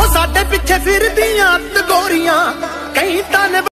ਉਹ ਸਾਡੇ ਪਿੱਛੇ ਫਿਰਦੀਆਂ ਤਗੋਰੀਆਂ ਕਈ ਤਾਂ